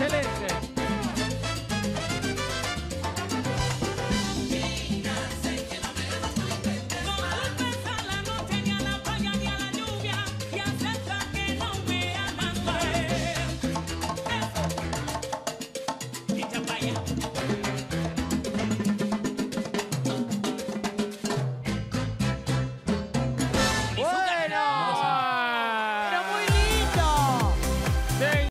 Excelente.